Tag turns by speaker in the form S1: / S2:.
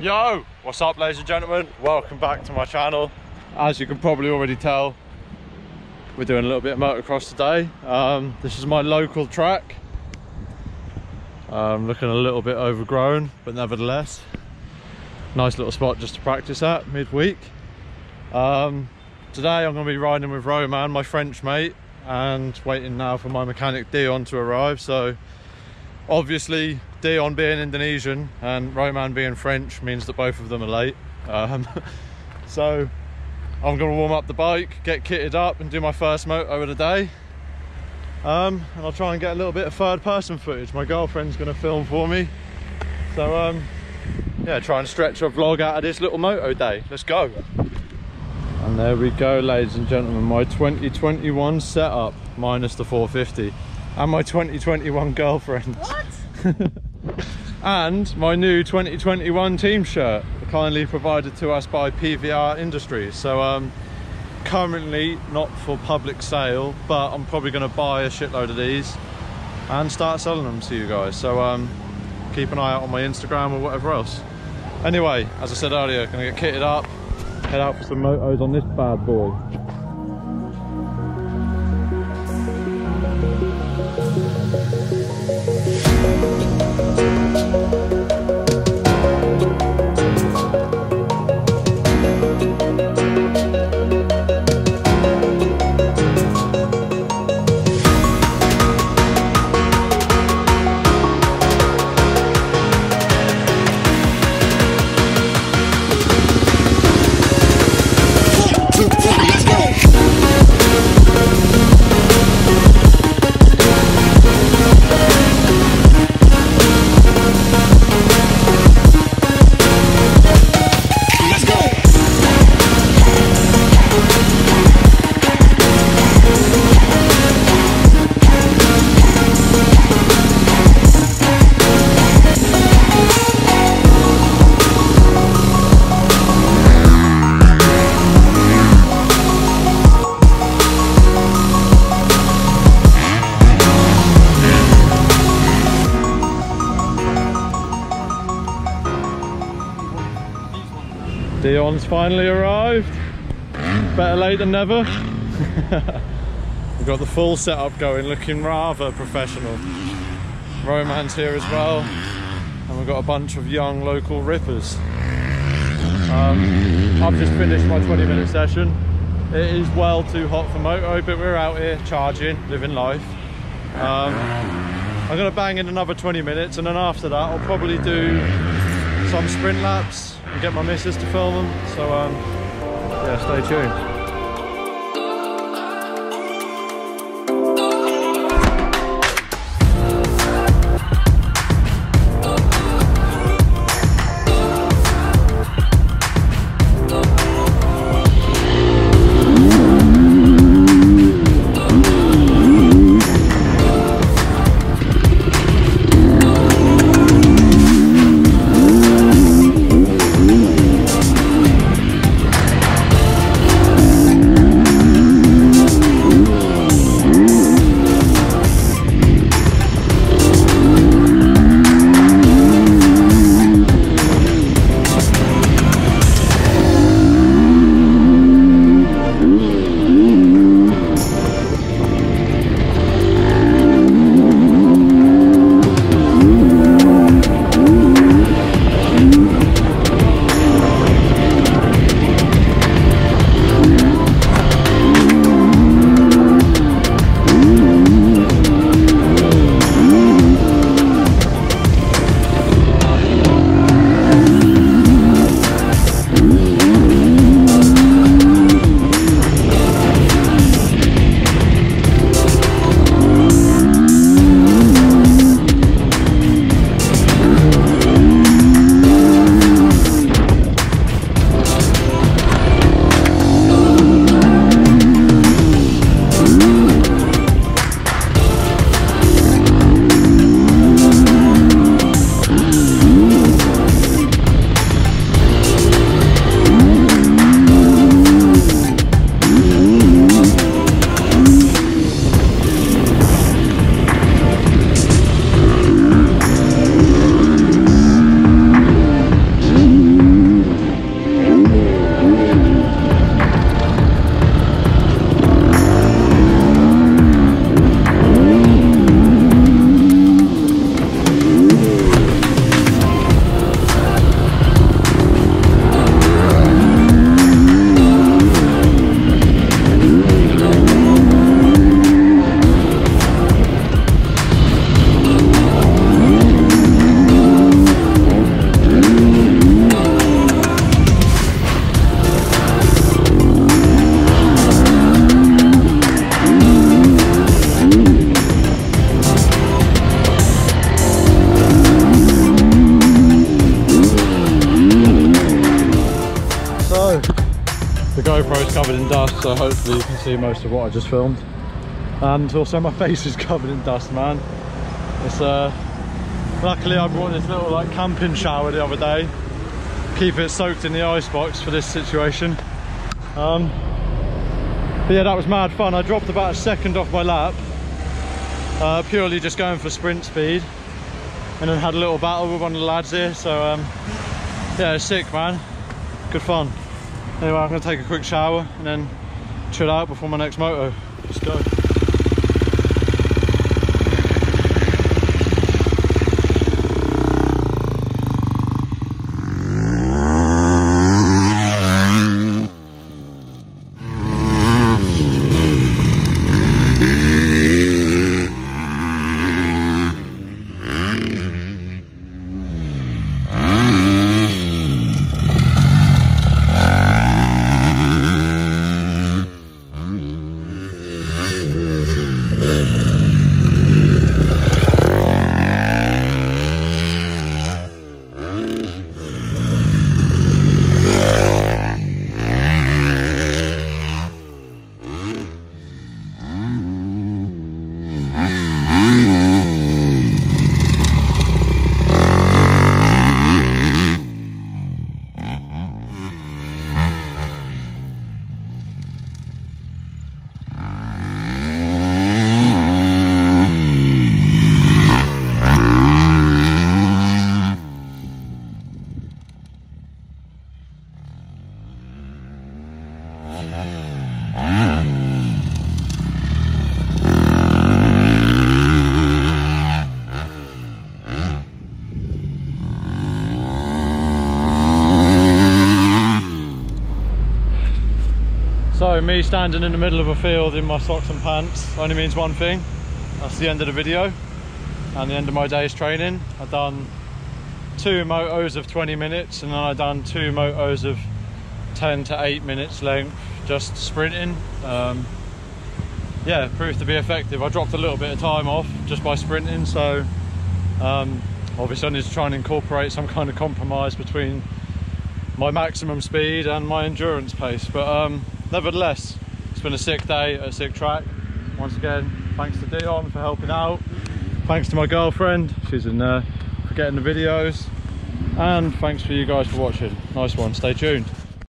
S1: Yo, what's up ladies and gentlemen? Welcome back to my channel. As you can probably already tell, we're doing a little bit of motocross today. Um, this is my local track. Um, looking a little bit overgrown, but nevertheless, nice little spot just to practice at midweek. Um, today I'm going to be riding with Roman, my French mate, and waiting now for my mechanic Dion to arrive. So obviously Dion being Indonesian and Roman being French means that both of them are late. Um, so I'm going to warm up the bike, get kitted up and do my first moto of the day. Um, and I'll try and get a little bit of third person footage. My girlfriend's going to film for me. So um, yeah, try and stretch a vlog out of this little moto day. Let's go. And there we go, ladies and gentlemen, my 2021 setup minus the 450 and my 2021 girlfriend.
S2: What?
S1: and my new 2021 team shirt, kindly provided to us by PVR Industries. So um, currently not for public sale, but I'm probably going to buy a shitload of these and start selling them to you guys. So um, keep an eye out on my Instagram or whatever else. Anyway, as I said earlier, gonna get kitted up, head out for some motos on this bad boy. Dion's finally arrived. Better late than never. We've got the full setup going, looking rather professional. Roman's here as well. And we've got a bunch of young local rippers. Um, I've just finished my 20 minute session. It is well too hot for moto, but we're out here charging, living life. Um, I'm to bang in another 20 minutes and then after that I'll probably do some sprint laps and get my missus to film them. So um, yeah, stay tuned. Dust, so hopefully you can see most of what I just filmed. And also my face is covered in dust, man. It's uh, luckily I brought this little like camping shower the other day. Keep it soaked in the ice box for this situation. Um, but yeah, that was mad fun. I dropped about a second off my lap, uh, purely just going for sprint speed, and then had a little battle with one of the lads here. So um, yeah, sick, man. Good fun. Anyway, I'm gonna take a quick shower and then chill out before my next moto. Let's go. So me standing in the middle of a field in my socks and pants only means one thing. That's the end of the video and the end of my day's training. I've done two motos of 20 minutes and then I've done two motos of 10 to 8 minutes length just sprinting. Um, yeah, proved to be effective. I dropped a little bit of time off just by sprinting so um, obviously I need to try and incorporate some kind of compromise between my maximum speed and my endurance pace but um, nevertheless it's been a sick day at a sick track. Once again thanks to Dion for helping out. Thanks to my girlfriend she's in there for getting the videos. And thanks for you guys for watching. Nice one stay tuned